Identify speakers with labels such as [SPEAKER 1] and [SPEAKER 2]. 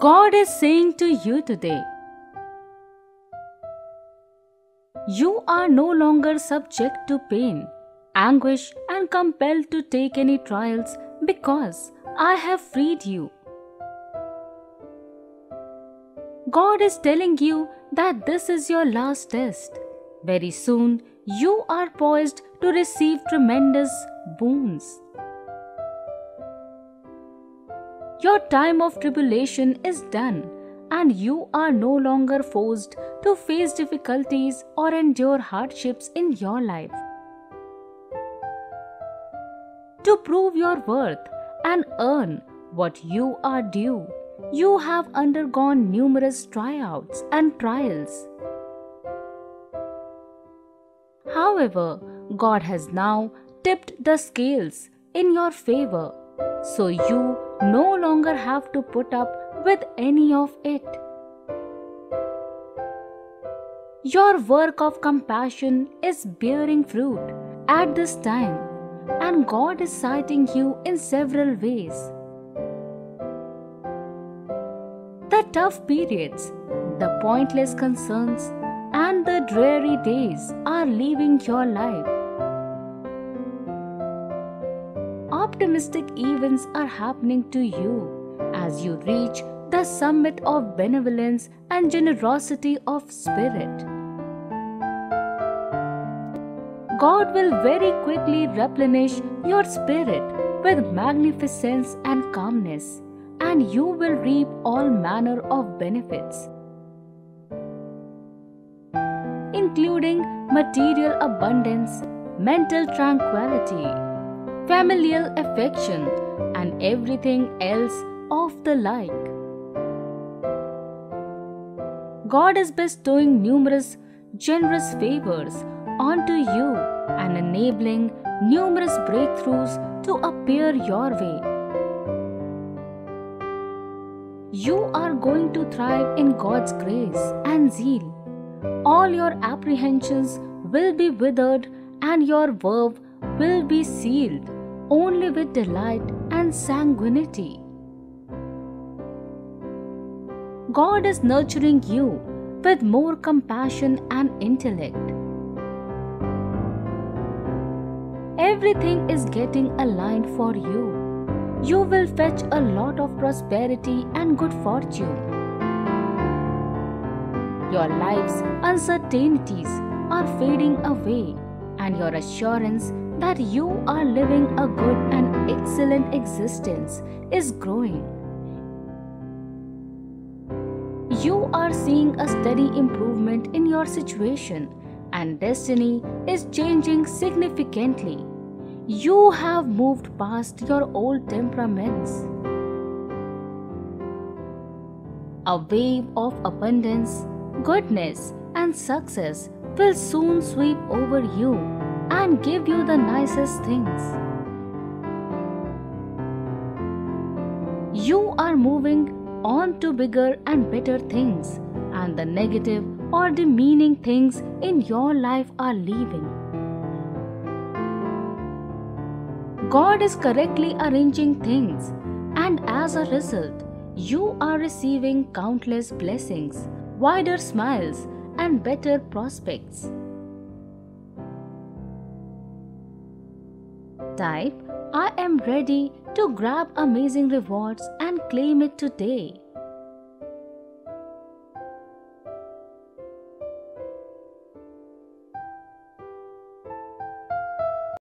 [SPEAKER 1] God is saying to you today You are no longer subject to pain, anguish, and compelled to take any trials because I have freed you. God is telling you that this is your last test. Very soon, you are poised to receive tremendous boons. Your time of tribulation is done, and you are no longer forced to face difficulties or endure hardships in your life. To prove your worth and earn what you are due, you have undergone numerous tryouts and trials. However, God has now tipped the scales in your favor, so you no longer have to put up with any of it. Your work of compassion is bearing fruit at this time, and God is citing you in several ways. The tough periods, the pointless concerns, and the dreary days are leaving your life. Optimistic events are happening to you as you reach the summit of benevolence and generosity of spirit. God will very quickly replenish your spirit with magnificence and calmness, and you will reap all manner of benefits, including material abundance, mental tranquility, familial affection, and everything else of the like. God is bestowing numerous generous favors onto you and enabling numerous breakthroughs to appear your way. You are going to thrive in God's grace and zeal. All your apprehensions will be withered and your verve will be sealed only with delight and sanguinity. God is nurturing you with more compassion and intellect. Everything is getting aligned for you. You will fetch a lot of prosperity and good fortune. Your life's uncertainties are fading away, and your assurance that you are living a good and excellent existence is growing. You are seeing a steady improvement in your situation, and destiny is changing significantly. You have moved past your old temperaments. A wave of abundance, goodness, and success will soon sweep over you and give you the nicest things. You are moving on to bigger and better things, and the negative or demeaning things in your life are leaving. God is correctly arranging things, and as a result, you are receiving countless blessings, wider smiles, and better prospects. Type I am ready to grab amazing rewards and claim it today.